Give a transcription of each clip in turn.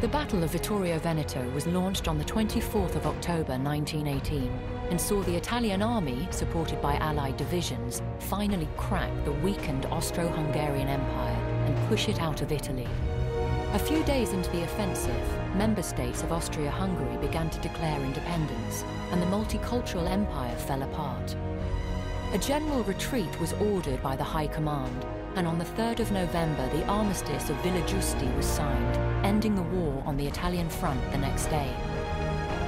The Battle of Vittorio Veneto was launched on the 24th of October 1918 and saw the Italian army, supported by Allied divisions, finally crack the weakened Austro-Hungarian Empire and push it out of Italy. A few days into the offensive, member states of Austria-Hungary began to declare independence, and the multicultural empire fell apart. A general retreat was ordered by the High Command, and on the 3rd of November the armistice of Villa Giusti was signed, ending the war on the Italian front the next day.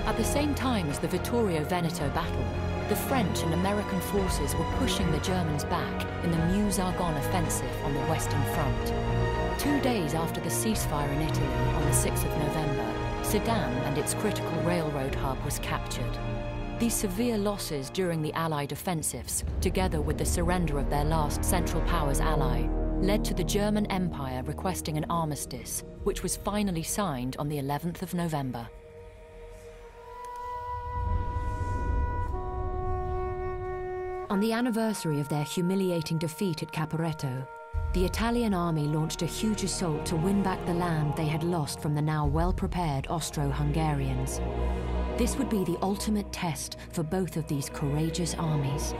At the same time as the Vittorio Veneto battle, the French and American forces were pushing the Germans back in the Meuse-Argonne offensive on the Western Front. Two days after the ceasefire in Italy on the 6th of November, Sedan and its critical railroad hub was captured. These severe losses during the Allied offensives, together with the surrender of their last Central Powers ally, led to the German Empire requesting an armistice, which was finally signed on the 11th of November. On the anniversary of their humiliating defeat at Caporetto, the Italian army launched a huge assault to win back the land they had lost from the now well-prepared Austro-Hungarians. This would be the ultimate test for both of these courageous armies.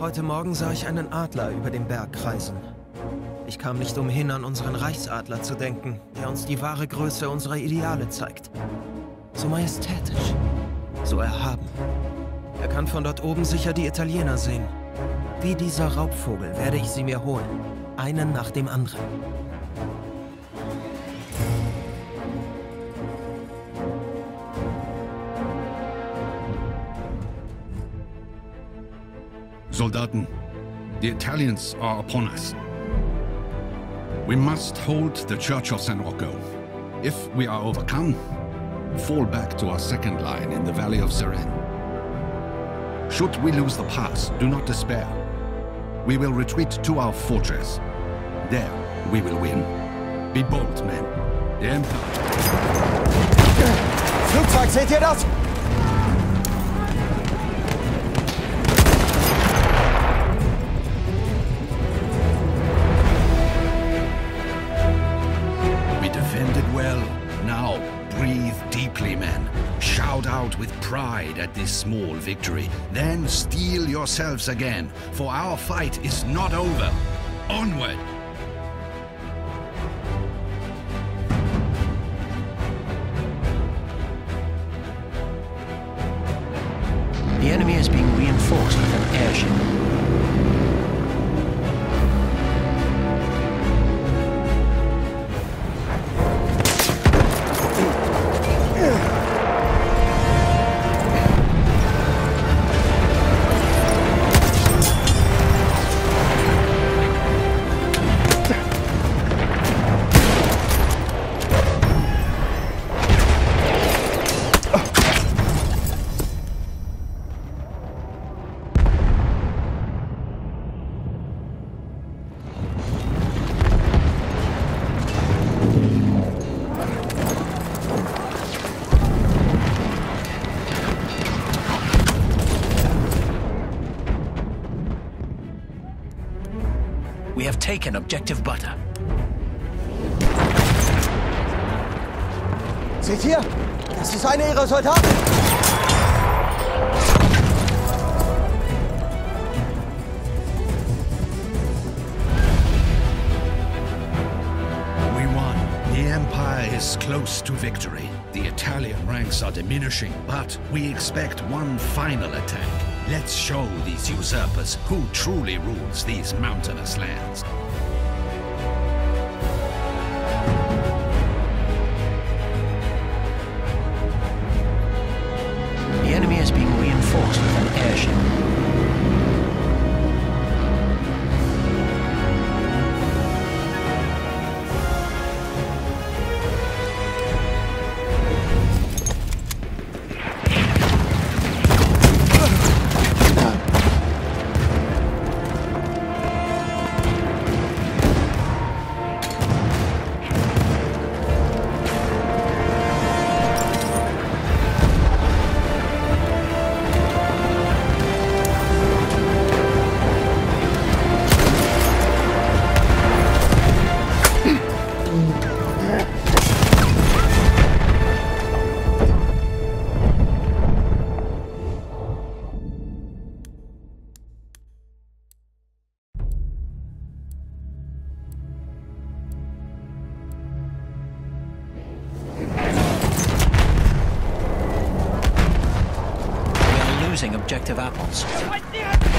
Heute Morgen sah ich einen Adler über dem Berg kreisen. Ich kam nicht umhin, an unseren Reichsadler zu denken, der uns die wahre Größe unserer Ideale zeigt. So majestätisch, so erhaben. Er kann von dort oben sicher die Italiener sehen. Wie dieser Raubvogel werde ich sie mir holen, einen nach dem anderen. Soldaten, the Italians are upon us. We must hold the Church of San Rocco. If we are overcome, fall back to our second line in the Valley of Seren. Should we lose the pass, do not despair. We will retreat to our fortress. There, we will win. Be bold, men. The Empire... Flugzeug, seht ihr das? With pride at this small victory. Then steel yourselves again, for our fight is not over. Onward! We have taken objective butter. Seht ihr? Das ist einer ihrer Soldaten. Close to victory. The Italian ranks are diminishing, but we expect one final attack. Let's show these usurpers who truly rules these mountainous lands. The enemy is being reinforced with an airship. Losing objective apples.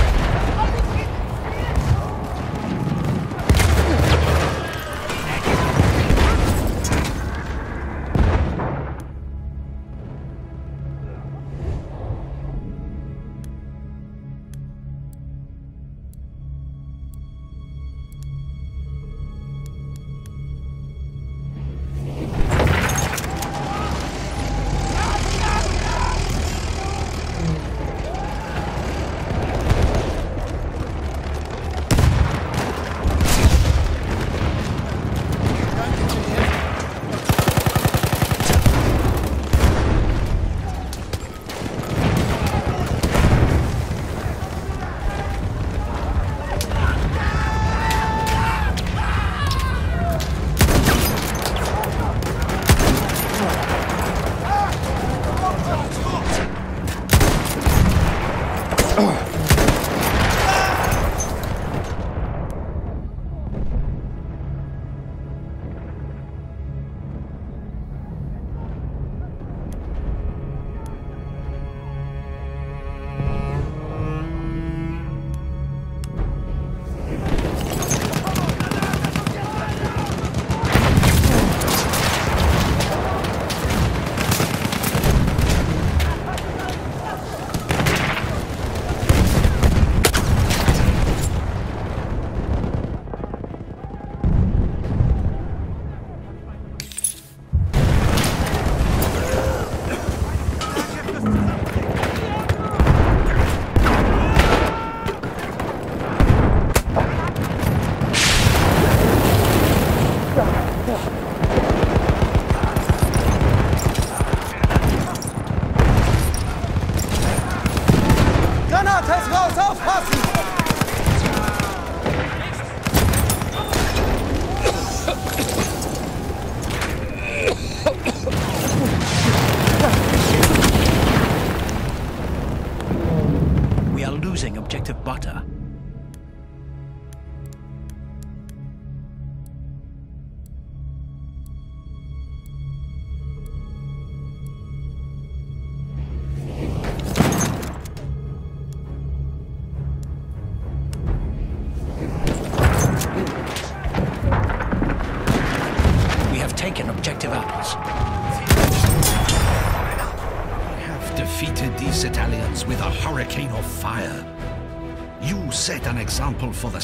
Losing objective butter.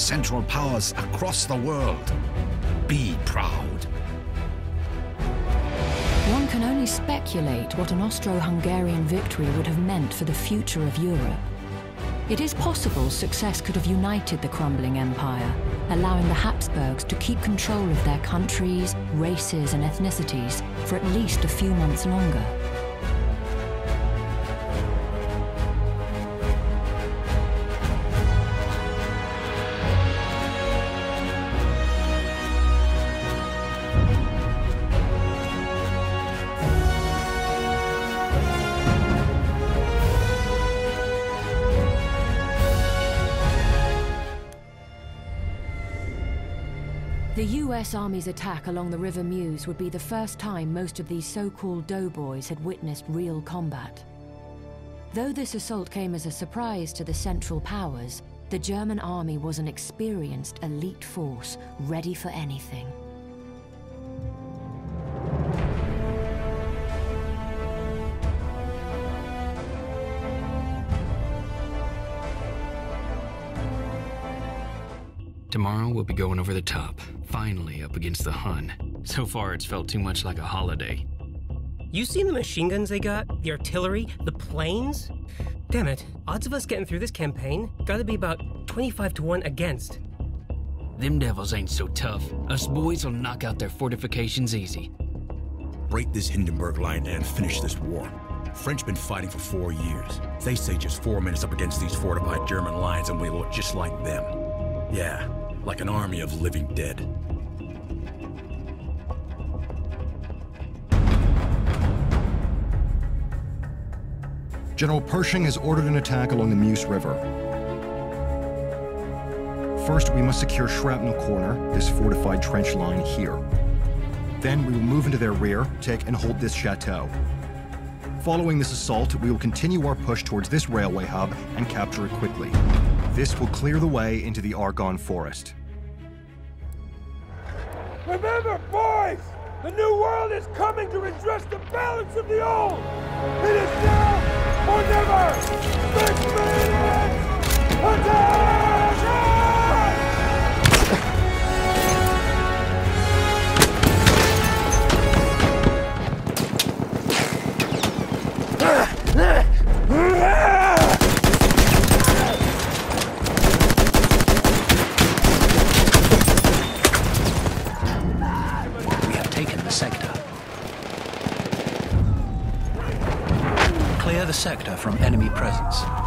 Central Powers across the world. Be proud. One can only speculate what an Austro-Hungarian victory would have meant for the future of Europe. It is possible success could have united the crumbling empire, allowing the Habsburgs to keep control of their countries, races and ethnicities for at least a few months longer. The US Army's attack along the River Meuse would be the first time most of these so-called doughboys had witnessed real combat. Though this assault came as a surprise to the Central Powers, the German army was an experienced elite force ready for anything. Tomorrow we'll be going over the top, finally up against the Hun. So far it's felt too much like a holiday. You seen the machine guns they got? The artillery? The planes? Damn it, odds of us getting through this campaign gotta be about 25 to 1 against. Them devils ain't so tough. Us boys will knock out their fortifications easy. break this Hindenburg line and finish this war. French been fighting for four years. They say just four minutes up against these fortified German lines and we look just like them. Yeah, like an army of living dead. General Pershing has ordered an attack along the Meuse River. First, we must secure Shrapnel Corner, this fortified trench line here. Then we will move into their rear, take and hold this chateau. Following this assault, we will continue our push towards this railway hub and capture it quickly. This will clear the way into the Argonne Forest. Remember, boys! The new world is coming to redress the balance of the old! It is now or never! Six minutes! Attention! The sector from enemy presence.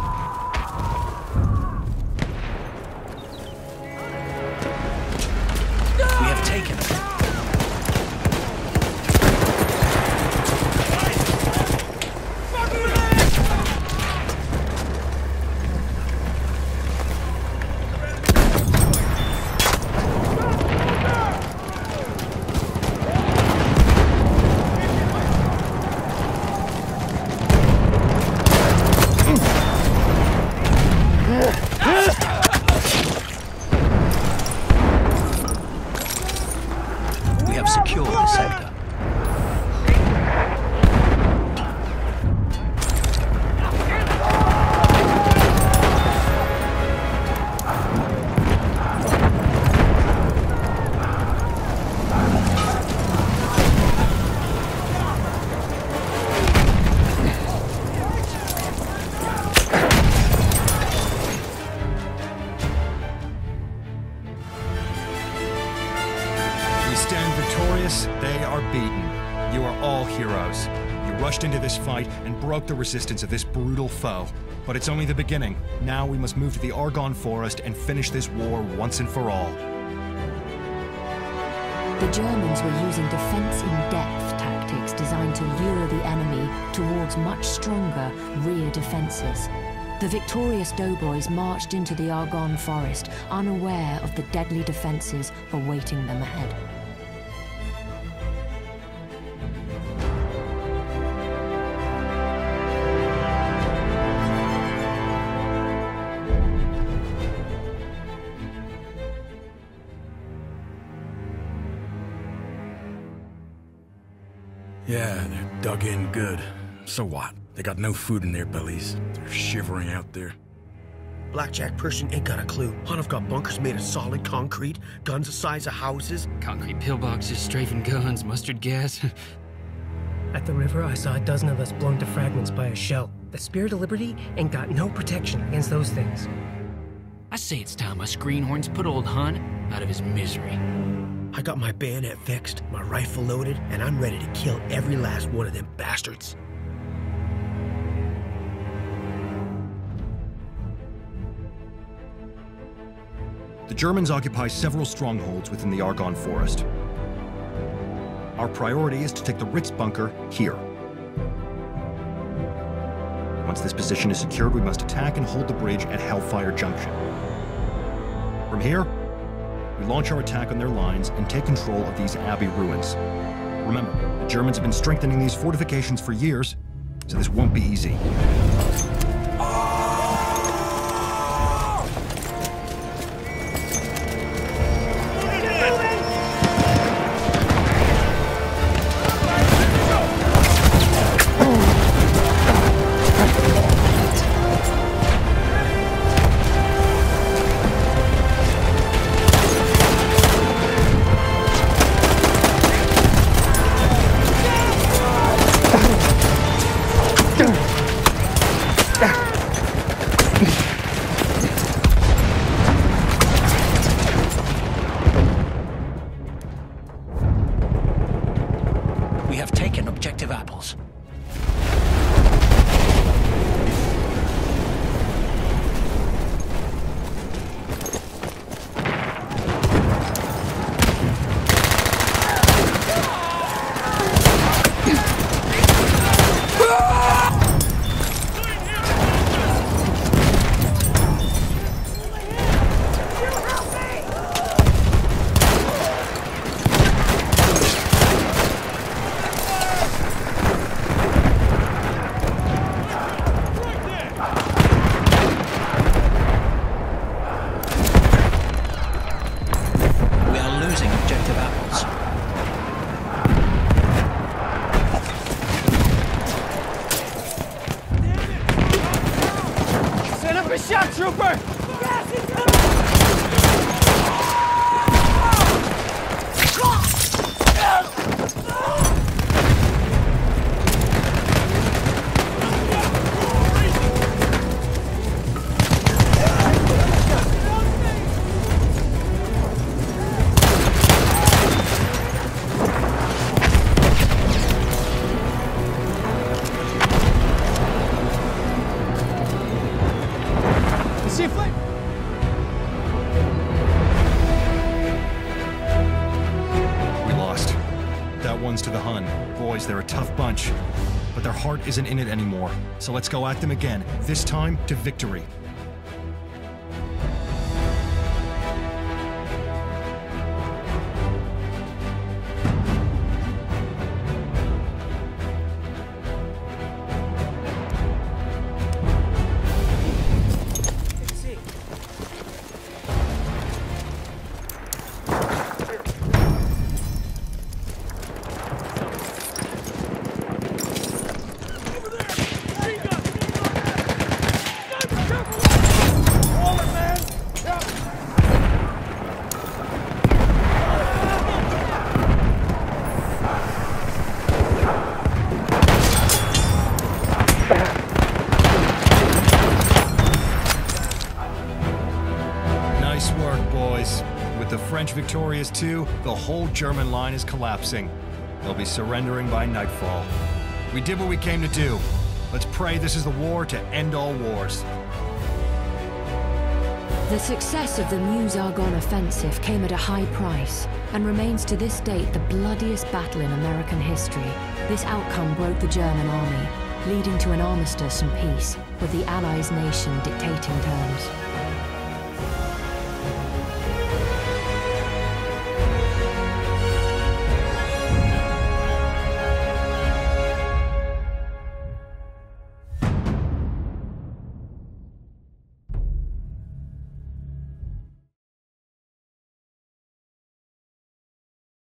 They are beaten. You are all heroes. You rushed into this fight and broke the resistance of this brutal foe. But it's only the beginning. Now we must move to the Argonne Forest and finish this war once and for all. The Germans were using defense in depth tactics designed to lure the enemy towards much stronger rear defenses. The victorious doughboys marched into the Argonne forest, unaware of the deadly defenses awaiting them ahead. Yeah, they're dug in good. So what? They got no food in their bellies. They're shivering out there. Blackjack Pershing ain't got a clue. Hunn've got bunkers made of solid concrete, guns the size of houses. Concrete pillboxes, strafing guns, mustard gas. At the river, I saw a dozen of us blown to fragments by a shell. The Spirit of Liberty ain't got no protection against those things. I say it's time us greenhorns put old Hun out of his misery. I got my bayonet fixed, my rifle loaded, and I'm ready to kill every last one of them bastards. The Germans occupy several strongholds within the Argonne Forest. Our priority is to take the Ritz bunker here. Once this position is secured, we must attack and hold the bridge at Hellfire Junction. From here, we launch our attack on their lines and take control of these abbey ruins. Remember, the Germans have been strengthening these fortifications for years, so this won't be easy. Hun. Boys, they're a tough bunch. But their heart isn't in it anymore. So let's go at them again, this time to victory. Victorious too, the whole German line is collapsing. They'll be surrendering by nightfall. We did what we came to do. Let's pray this is the war to end all wars. The success of the Meuse-Argonne offensive came at a high price and remains to this date the bloodiest battle in American history. This outcome broke the German army, leading to an armistice and peace, with the Allies' nation dictating terms.